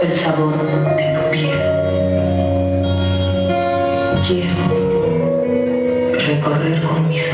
el sabor de tu piel. Quiero recorrer con mis